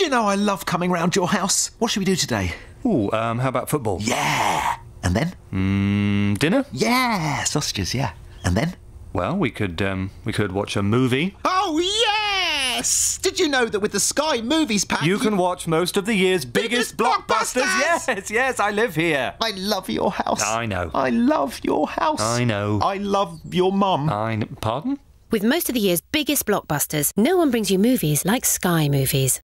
Do you know I love coming round your house? What should we do today? Oh, um, how about football? Yeah. And then? Mm, dinner? Yeah, sausages, yeah. And then? Well, we could um, we could watch a movie. Oh, yes! Did you know that with the Sky Movies pack... You can watch most of the year's Biggest biggest, blockbusters. blockbusters! Yes, yes, I live here. I love your house. I know. I love your house. I know. I love your mum. I kn- pardon? With most of the year's biggest blockbusters, no one brings you movies like Sky Movies.